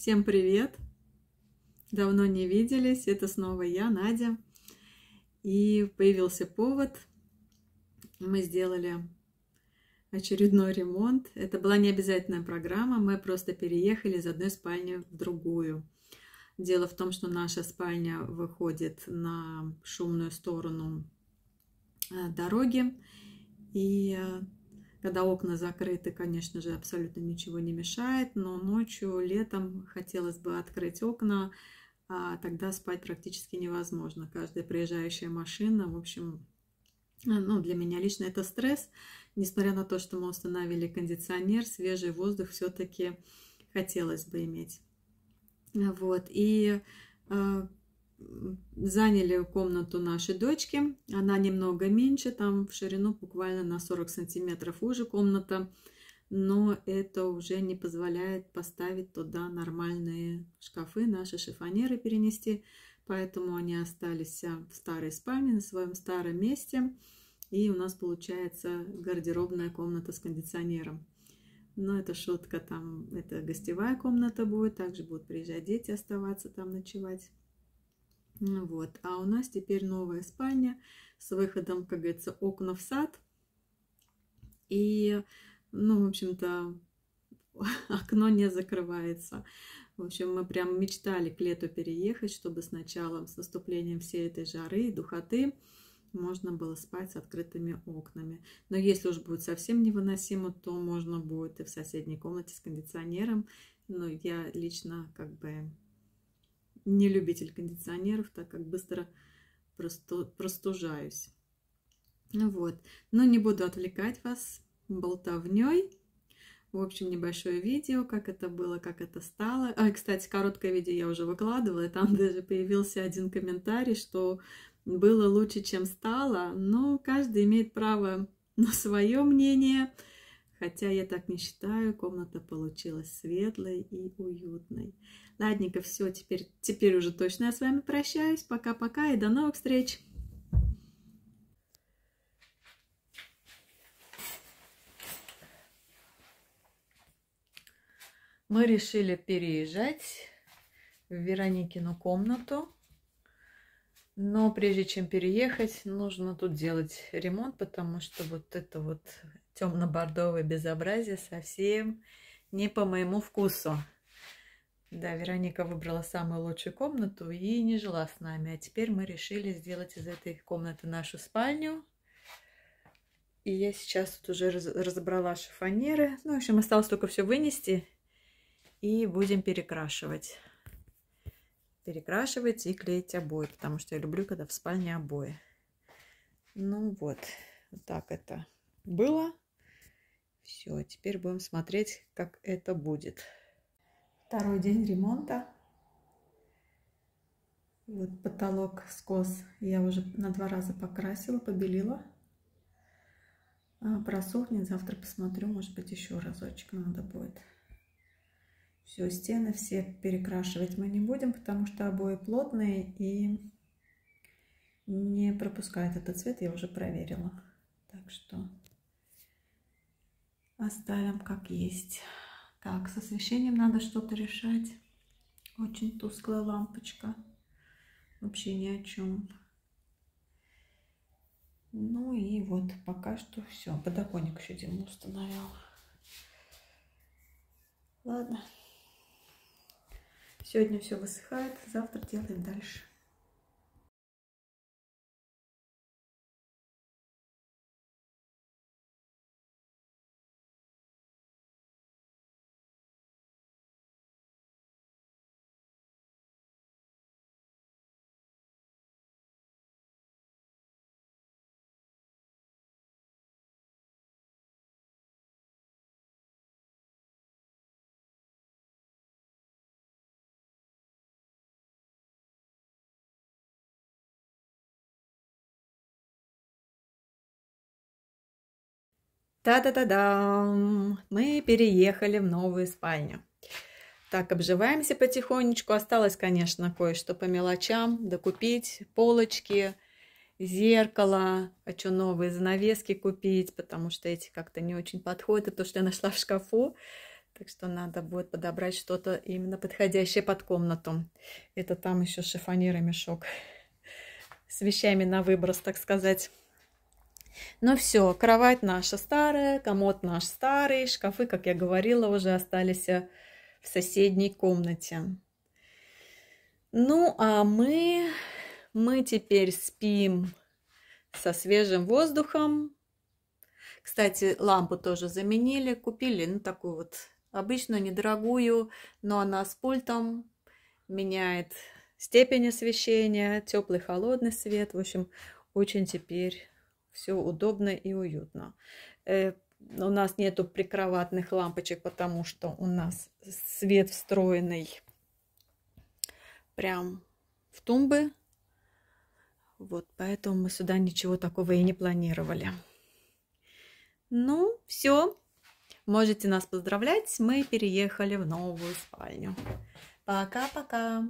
Всем привет! Давно не виделись, это снова я, Надя. И появился повод. Мы сделали очередной ремонт. Это была не обязательная программа, мы просто переехали из одной спальни в другую. Дело в том, что наша спальня выходит на шумную сторону э, дороги. И э, когда окна закрыты, конечно же, абсолютно ничего не мешает, но ночью, летом хотелось бы открыть окна, а тогда спать практически невозможно. Каждая приезжающая машина, в общем, ну, для меня лично это стресс. Несмотря на то, что мы установили кондиционер, свежий воздух все-таки хотелось бы иметь. Вот, и э, заняли комнату нашей дочки. Она немного меньше, там в ширину буквально на 40 сантиметров уже комната. Но это уже не позволяет поставить туда нормальные шкафы, наши шифонеры перенести. Поэтому они остались в старой спальне, на своем старом месте. И у нас получается гардеробная комната с кондиционером. Но это шутка, там это гостевая комната будет, также будут приезжать дети оставаться там ночевать. Ну вот. А у нас теперь новая спальня с выходом, как говорится, окна в сад. И, ну, в общем-то, окно не закрывается. В общем, мы прям мечтали к лету переехать, чтобы с началом, с наступлением всей этой жары и духоты можно было спать с открытыми окнами. Но если уж будет совсем невыносимо, то можно будет и в соседней комнате с кондиционером. Но я лично как бы не любитель кондиционеров, так как быстро просту, простужаюсь. Ну вот. Но не буду отвлекать вас болтовней. В общем, небольшое видео, как это было, как это стало. А, кстати, короткое видео я уже выкладывала, и там даже появился один комментарий, что было лучше, чем стало. Но каждый имеет право на свое мнение. Хотя я так не считаю, комната получилась светлой и уютной. Ладненько, все, теперь, теперь уже точно я с вами прощаюсь. Пока-пока и до новых встреч! Мы решили переезжать в Вероникину комнату. Но прежде чем переехать, нужно тут делать ремонт, потому что вот это вот темно-бордовое безобразие совсем не по моему вкусу. Да, Вероника выбрала самую лучшую комнату и не жила с нами. А теперь мы решили сделать из этой комнаты нашу спальню. И я сейчас тут уже разобрала шифонеры. Ну, в общем, осталось только все вынести. И будем перекрашивать. Перекрашивать и клеить обои, потому что я люблю, когда в спальне обои. Ну вот, вот так это было. Все, теперь будем смотреть, как это будет. Второй день ремонта. Вот потолок скос я уже на два раза покрасила, побелила. А, просохнет, завтра посмотрю, может быть еще разочек надо будет. Все, стены все перекрашивать мы не будем, потому что обои плотные и не пропускает этот цвет, я уже проверила. Так что Оставим как есть. Так, с освещением надо что-то решать. Очень тусклая лампочка. Вообще ни о чем. Ну и вот пока что все. Подоконник еще Дима установил. Ладно. Сегодня все высыхает. Завтра делаем дальше. Та-да-да-да! Мы переехали в новую спальню. Так, обживаемся потихонечку. Осталось, конечно, кое-что по мелочам. Докупить полочки, зеркало. Хочу новые занавески купить, потому что эти как-то не очень подходят. То, что я нашла в шкафу, Так что надо будет подобрать что-то именно подходящее под комнату. Это там еще шифонер и мешок с вещами на выброс, так сказать. Ну все, кровать наша старая, комод наш старый, шкафы, как я говорила, уже остались в соседней комнате. Ну, а мы, мы теперь спим со свежим воздухом. Кстати, лампу тоже заменили, купили, ну, такую вот обычную, недорогую, но она с пультом меняет степень освещения, теплый, холодный свет. В общем, очень теперь все удобно и уютно. Э, у нас нету прикроватных лампочек, потому что у нас свет встроенный прям в тумбы. Вот, поэтому мы сюда ничего такого и не планировали. Ну, все. Можете нас поздравлять. Мы переехали в новую спальню. Пока-пока.